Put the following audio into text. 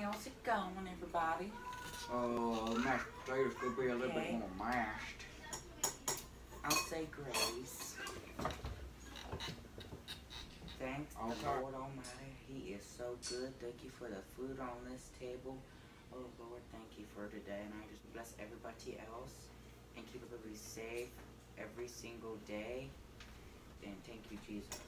How's it going, everybody? Uh, mashed potatoes could be a little Okay. bit more mashed. I'll say grace. Thanks, All the. Lord Almighty. He is so good. Thank you for the food on this table. Oh, Lord, thank you for today. And I just bless everybody else and keep everybody safe every single day. and thank you, Jesus.